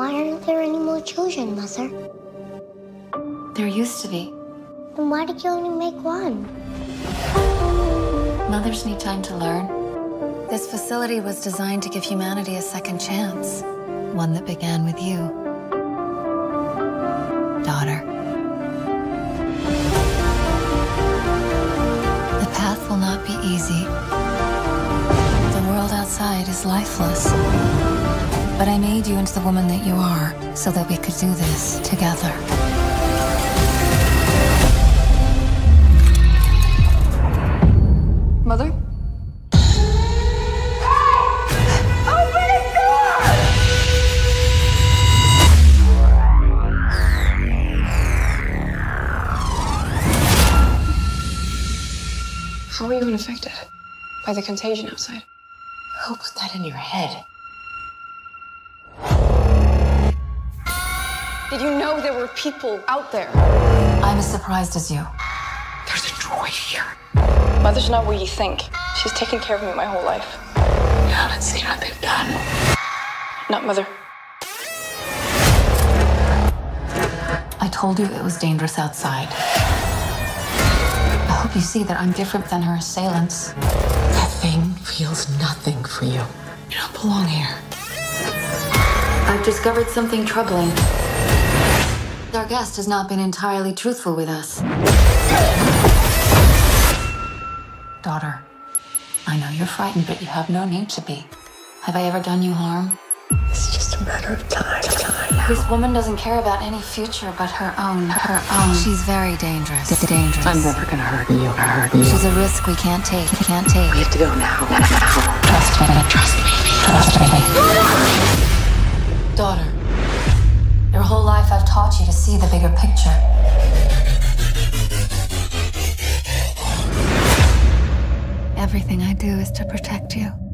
Why aren't there any more children, Mother? There used to be. Then why did you only make one? Mothers need time to learn. This facility was designed to give humanity a second chance. One that began with you. Daughter. The path will not be easy. The world outside is lifeless. But I made you into the woman that you are so that we could do this together. Mother? How are you unaffected by the contagion outside? Who put that in your head? Did you know there were people out there? I'm as surprised as you. There's a droid here. Mother's not what you think. She's taken care of me my whole life. You haven't seen what they've done. Not mother. I told you it was dangerous outside. I hope you see that I'm different than her assailants. That thing feels nothing for you. You don't belong here. I've discovered something troubling. Our guest has not been entirely truthful with us. Daughter, I know you're frightened, but you have no need to be. Have I ever done you harm? It's just a matter of time. time. This woman doesn't care about any future but her own. Her own. She's very dangerous. Dangerous. I'm never gonna hurt you. Hurt you. She's a risk we can't take. We Can't take. We have to go now. Now. Trust me. Trust me. Trust me. Daughter, whole life I've taught you to see the bigger picture. Everything I do is to protect you.